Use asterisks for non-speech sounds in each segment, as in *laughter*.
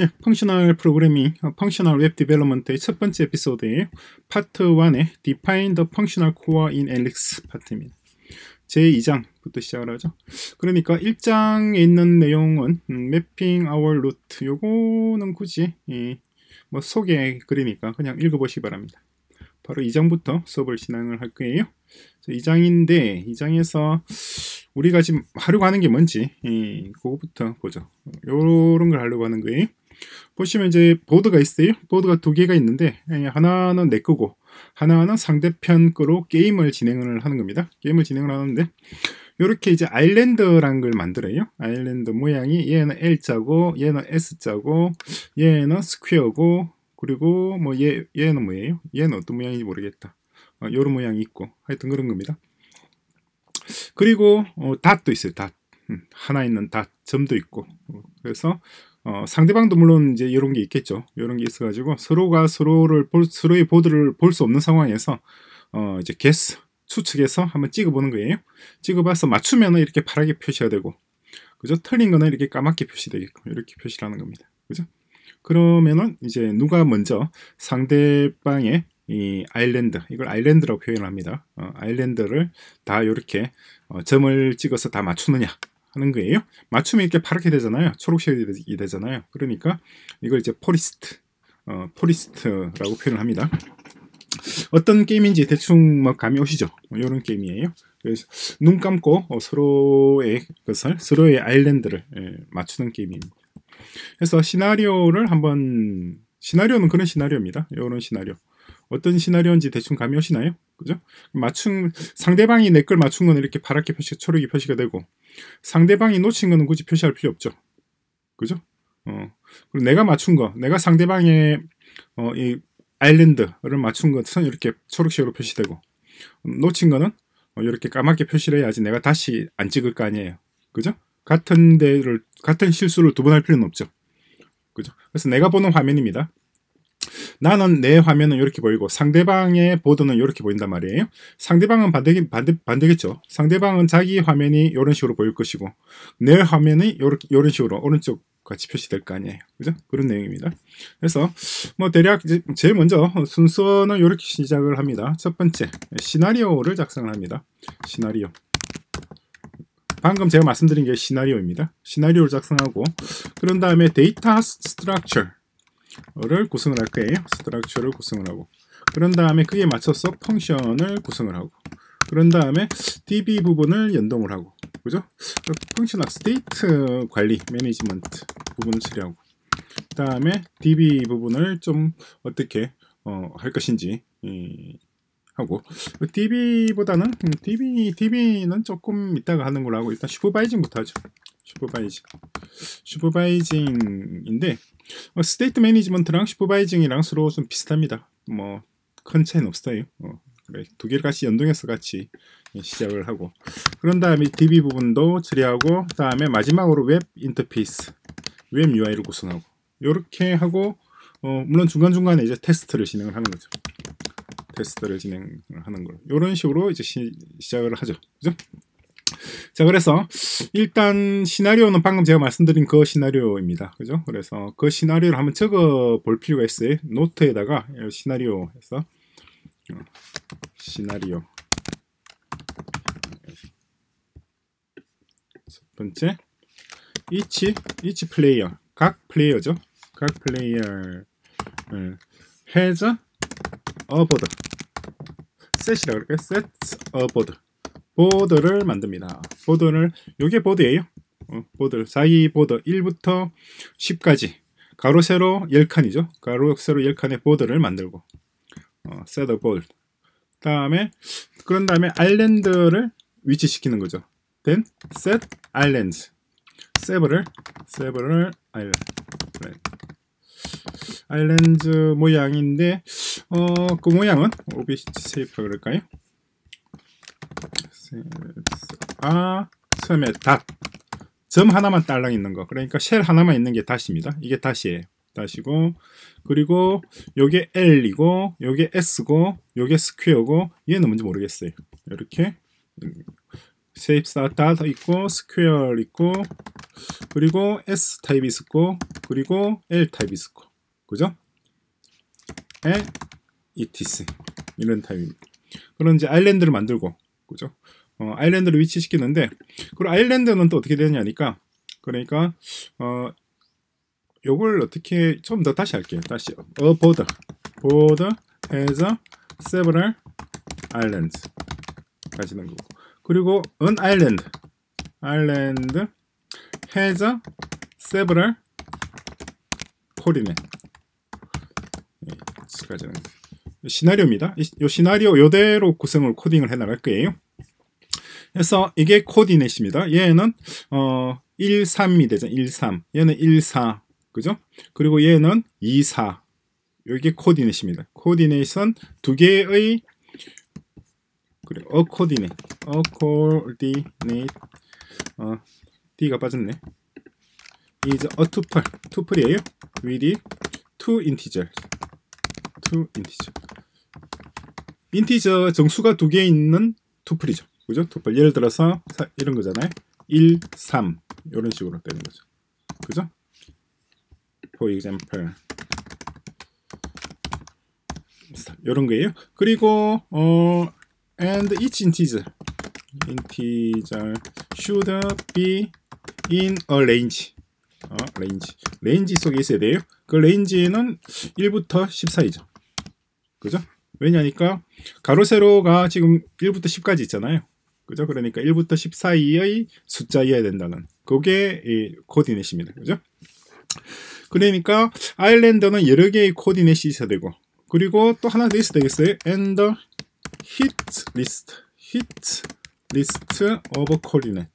예, functional programming, 어, Functional Web Development의 첫 번째 에피소드예요. 파트 1의 Define the Functional Core in Elixir 파트입니다. 제2장부터 시작을 하죠. 그러니까 1장에 있는 내용은 음, Mapping Our Route 요거는 굳이 예, 뭐 소개 글이니까 그냥 읽어보시기 바랍니다. 바로 2장부터 수업을 진행을 할 거예요. 2장인데 2장에서 우리가 지금 하려고 하는 게 뭔지 예, 그거부터 보죠. 요런 걸 하려고 하는 거예요. 보시면 이제 보드가 있어요. 보드가 두 개가 있는데 예, 하나는 내 거고 하나는 상대편 거로 게임을 진행을 하는 겁니다. 게임을 진행을 하는데 이렇게 이제 아일랜드라는 걸 만들어요. 아일랜드 모양이 얘는 L자고 얘는 S자고 얘는 스퀘어고 그리고 뭐 얘, 얘는 뭐예요? 얘는 어떤 모양인지 모르겠다. 어, 요런 모양이 있고 하여튼 그런 겁니다. 그리고 어, 닷도 있어요. 닷. 음, 하나 있는 닷 점도 있고 어, 그래서 어, 상대방도 물론 이제 이런 게 있겠죠. 이런 게 있어가지고 서로가 서로를 볼, 서로의 보드를 볼 수 없는 상황에서 어, 이제 개스 추측해서 한번 찍어보는 거예요. 찍어봐서 맞추면은 이렇게 파랗게 표시가 되고, 그죠? 틀린 거는 이렇게 까맣게 표시되겠고 이렇게 표시를 하는 겁니다. 그죠? 그러면은 이제 누가 먼저 상대방의 이 아일랜드 이걸 아일랜드라고 표현을 합니다. 어, 아일랜드를 다 이렇게 어, 점을 찍어서 다 맞추느냐 하는 거예요. 맞추면 이렇게 파랗게 되잖아요. 초록색이 되잖아요. 그러니까 이걸 이제 포리스트, 어, 포리스트라고 표현을 합니다. 어떤 게임인지 대충 뭐 감이 오시죠? 이런 뭐 게임이에요. 그래서 눈 감고 어, 서로의 것을 서로의 아일랜드를 예, 맞추는 게임입니다. 그래서 시나리오를 한번 시나리오는 그런 시나리오입니다. 이런 시나리오. 어떤 시나리오인지 대충 감이 오시나요? 그죠? 맞춘 상대방이 내 걸 맞춘 거는 이렇게 파랗게 표시, 초록이 표시가 되고 상대방이 놓친 거는 굳이 표시할 필요 없죠. 그죠? 어. 그리고 내가 맞춘 거, 내가 상대방의 어, 이 아일랜드를 맞춘 것은 이렇게 초록색으로 표시되고 놓친 거는 어, 이렇게 까맣게 표시를 해야지 내가 다시 안 찍을 거 아니에요. 그죠? 같은 데를 같은 실수를 두 번 할 필요는 없죠. 그죠? 그래서 내가 보는 화면입니다. 나는 내 화면은 이렇게 보이고 상대방의 보드는 이렇게 보인단 말이에요. 상대방은 반대, 반대, 반대겠죠. 상대방은 자기 화면이 이런 식으로 보일 것이고 내 화면이 이런 식으로 오른쪽 같이 표시될 거 아니에요. 그죠? 그런 내용입니다. 그래서 뭐 대략 제일 먼저 순서는 이렇게 시작을 합니다. 첫 번째 시나리오를 작성을 합니다. 시나리오. 방금 제가 말씀드린 게 시나리오입니다. 시나리오를 작성하고 그런 다음에 data structure 를 구성을 할 거예요. structure를 구성을 하고 그런 다음에 그에 맞춰서 function을 구성을 하고 그런 다음에 DB 부분을 연동을 하고 그죠? function하고 state 관리 management 부분을 처리하고 그 다음에 DB 부분을 좀 어떻게 어, 할 것인지 이, 하고 DB보다는 DB DB는 조금 이따가 하는 걸로 하고 일단 supervising부터 하죠. supervising supervising인데 어, state management랑 supervising이랑 서로 좀 비슷합니다. 뭐 큰 차이는 없어요. 어, 두 개를 같이 연동해서 같이 시작을 하고 그런 다음에 DB 부분도 처리하고 그 다음에 마지막으로 웹 인터페이스 웹 UI를 구성하고 이렇게 하고 어, 물론 중간중간에 이제 테스트를 진행을 하는 거죠. 테스트를 진행을 하는 걸 이런 식으로 이제 시, 작을 하죠. 그죠? 자, 그래서 일단 시나리오는 방금 제가 말씀드린 그 시나리오입니다. 그죠? 그래서 그 시나리오를 한번 적어 볼 필요가 있어요. 노트에다가 시나리오 해서 어, 시나리오 첫 번째 each player 각 플레이어죠. 각 플레이어 has a board set이라고 그럴까요? set a 보드를 만듭니다. 보드를 요게 보드예요. 어, 보드 사이 보드 1부터 10까지 가로 세로 10칸이죠. 가로 세로 10칸의 보드를 만들고 어, set board 다음에 그런 다음에 island를 위치시키는 거죠. then set islands 세브를 세브를 아일랜드 아일랜드 모양인데 어, 그 모양은 오비스 세이프 그럴까요? 아 처음에 닷점 하나만 딸랑 있는 거. 그러니까 쉘 하나만 있는 게 닷입니다. 이게 닷이에요. 닷이고 그리고 요게 L이고 요게 S고 요게 스퀘어고 얘는 뭔지 모르겠어요. 이렇게. shape가 dot 있고 square 있고 그리고 S 타입이 있고 그리고 L 타입이 있고. 그죠? 에 etc 이런 타입입니다. 그런 이제 island를 만들고 그죠? 어, island를 위치시키는데 그리고 island는 또 어떻게 되냐니까 그러니까 어 요걸 어떻게 좀 더 다시 할게요. 다시 a board border has several islands 가지는 거고 그리고 an island island has several coordinate 가지는 거. 시나리오입니다. 이 시나리오 요대로 구성을 코딩을 해 나갈 거예요. 그래서 이게 코디넷입니다. 얘는 어 1, 3이 되죠. 1, 3. 얘는 1, 4. 그죠? 그리고 얘는 2, 4. 이게 코디넷입니다. 코디넷은 두 개의 그래, 어 코디넷. 어 코디넷. 어 D가 빠졌네. is a tuple. tuple이에요. with two integers. two integer. 인티저 정수가 두 개 있는 투플이죠. 그죠? 투플. 예를 들어서 이런 거잖아요. 1, 3 이런 식으로 되는 거죠. 그죠? For example 이런 거예요. 그리고 어 and each integer integer should be in a range 어, range range 속에 있어야 돼요. 그 range는 1부터 10 사이죠. 그죠? 왜냐니까 가로 세로가 지금 1부터 10까지 있잖아요. 그죠? 그러니까 1부터 10 사이의 숫자여야 된다는 그게 이 코디넷입니다. 그죠? 그러니까 아일랜드는 여러 개의 코디넷이 있어야 되고 그리고 또 하나 더 있어야 되겠어요. and the hit list hit list of coordinate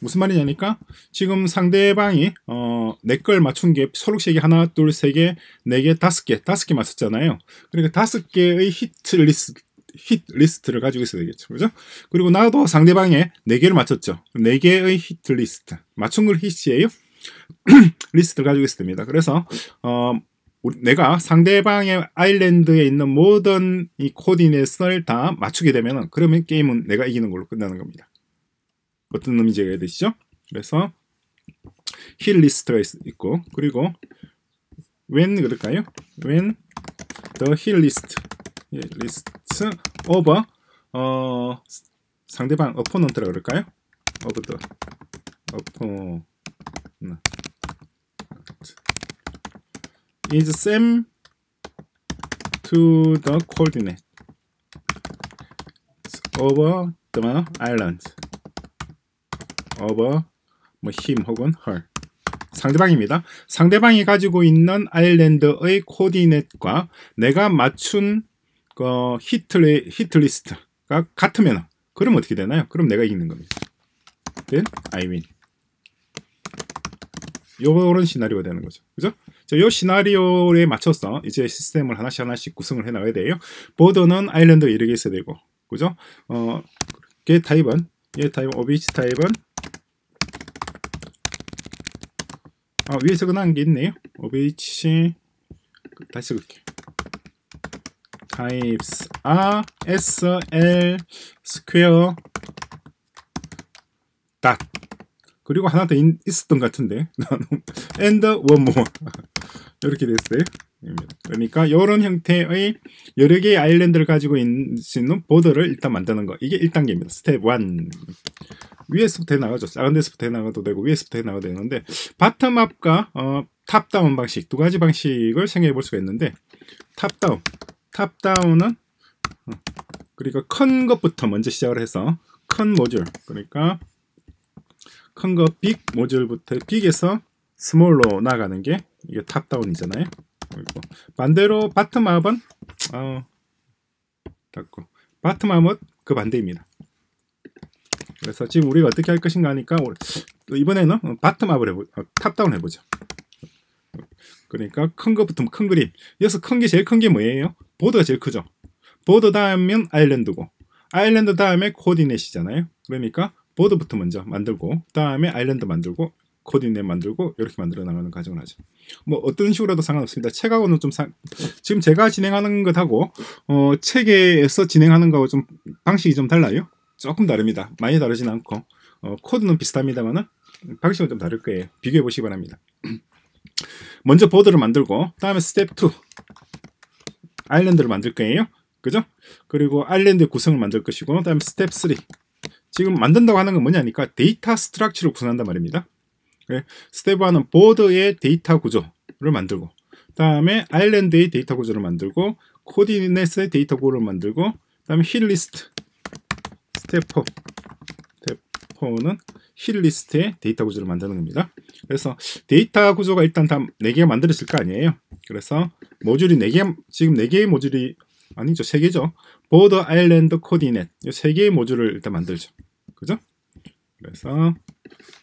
무슨 말이냐니까 지금 상대방이 어, 내 걸 맞춘 게 초록색이 하나, 둘, 세 개, 네 개, 다섯 개, 다섯 개 맞췄잖아요. 그러니까 다섯 개의 hit list hit list를 가지고 있어야 되겠죠. 그죠? 그리고 나도 상대방에 네 개를 맞췄죠. 네 개의 hit list. 맞춘 걸 hit예요. list를 *clears throat* 가지고 있어야 됩니다. 그래서 어, 내가 상대방의 island에 있는 모든 이 coordinate을 다 맞추게 되면 그러면 게임은 내가 이기는 걸로 끝나는 겁니다. 어떤 의미인지 이해되시죠? 그래서 힐 리스트가 있고 그리고 when 그럴까요? when the hill list list over 어 상대방 opponent라 그럴까요? the opponent is same to the coordinate over the island over 뭐 him 혹은 her 상대방입니다. 상대방이 가지고 있는 island의 coordinate과 내가 맞춘 어, hit, hit list가 같으면 그럼 어떻게 되나요? 그럼 내가 이기는 겁니다. Then I win. 요런 시나리오가 되는 거죠. 그죠? 자, 요 시나리오에 맞춰서 이제 시스템을 하나씩 하나씩 구성을 해 나가야 돼요. 보드는 island 이렇게 있어야 되고, 그죠? 어, 게 타입은, 얘 타입, 오비치 타입은 아, 위에 적어놓은 게 있네요. OBH 다시 적을게. Types are SL square dot 그리고 하나 더 있, 었던 것 같은데. *laughs* and one more. *laughs* 이렇게 됐어요. 그러니까 이런 형태의 여러 개의 island를 가지고 있는 보드를 일단 만드는 거. 이게 1단계입니다. 스텝 1 위에서부터 나가죠. 작은 데서부터 나가도 되고 위에서부터 나가도 되는데 bottom-up과 어, top-down 방식 두 가지 방식을 생각해 볼 수가 있는데 top-down top-down은 어, 그러니까 큰 것부터 먼저 시작을 해서 큰 모듈 그러니까 큰 거 big 모듈부터 big에서 small로 나가는 게 이게 top-down이잖아요. 그리고 반대로 bottom-up은 어, 닫고 bottom-up은 그 반대입니다. 그래서 지금 우리가 어떻게 할 것인가 하니까 이번에는 bottom-up을 해보 어, top-down 해보죠. 그러니까 큰 것부터 큰 그림. 여기서 큰 게 제일 큰 게 뭐예요? 보드가 제일 크죠. 보드 다음은 island고 island 다음에 coordinate이잖아요. 그러니까 보드부터 먼저 만들고 다음에 island 만들고 coordinate 만들고 이렇게 만들어 나가는 과정을 하죠. 뭐 어떤 식으로도 상관없습니다. 책하고는 좀 상, 지금 제가 진행하는 것하고 어, 책에서 진행하는 거하고 좀 방식이 좀 달라요. 조금 다릅니다. 많이 다르진 않고 어, 코드는 비슷합니다만은 방식은 좀 다를 거예요. 비교해 보시기 바랍니다. *clears throat* 먼저 보드를 만들고 다음에 스텝 2 island를 만들 거예요. 그죠? 그리고 island 구성을 만들 것이고 다음에 스텝 3 지금 만든다고 하는 건 뭐냐니까 data structure를 구성한단 말입니다. 네, 스텝 1은 보드의 데이터 구조를 만들고 다음에 island의 데이터 구조를 만들고 coordinate의 데이터 구조를 만들고 다음에 hit list step 4 4는 hit list의 데이터 구조를 만드는 겁니다. 그래서 데이터 구조가 일단 다 4개가 만들어질 거 아니에요. 그래서 모듈이 4개, 지금 4개의 모듈이 아니죠. 3개죠. 보드 island coordinate 이 3개의 모듈을 일단 만들죠. 그죠? 그래서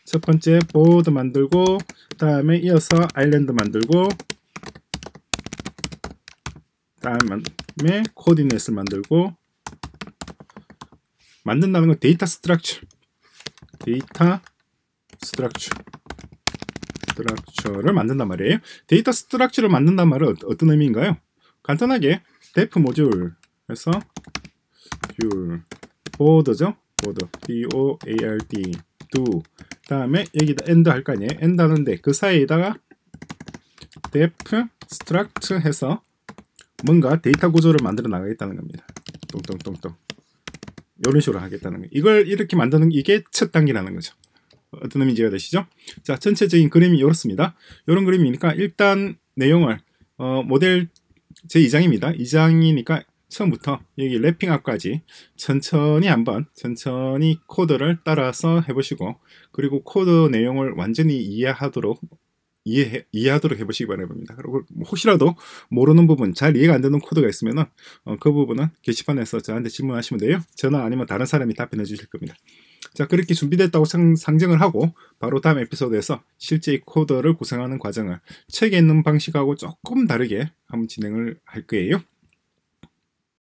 첫 번째 보드 만들고 다음에 이어서 island 만들고 다음에 coordinate을 만들고 만든다는 건 data structure data structure structure를 만든단 말이에요. data structure를 만든단 말은 어떤 의미인가요? 간단하게 defmodule에서 뷰 보드죠. 보드 b o a r d do 다음에 여기다 end 할 거 아니에요. end 하는데 그 사이에다가 defstruct 해서 뭔가 데이터 구조를 만들어 나가겠다는 겁니다. 똥똥똥똥 이런 식으로 하겠다는 거예요. 이걸 이렇게 만드는 이게 첫 단계라는 거죠. 어떤 의미인지 되시죠? 자, 전체적인 그림이 이렇습니다. 이런 그림이니까 일단 내용을 어, 모델 제 2장입니다. 2장이니까 처음부터 여기 wrapping up까지 천천히 한번 천천히 코드를 따라서 해보시고 그리고 코드 내용을 완전히 이해하도록 이해 이해하도록 해보시기 바랍니다. 그리고 뭐 혹시라도 모르는 부분 잘 이해가 안 되는 코드가 있으면은 어, 그 부분은 게시판에서 저한테 질문하시면 돼요. 저나 아니면 다른 사람이 답변해 주실 겁니다. 자 그렇게 준비됐다고 상, 상정을 하고 바로 다음 에피소드에서 실제 이 코드를 구성하는 과정을 책에 있는 방식하고 조금 다르게 한번 진행을 할 거예요.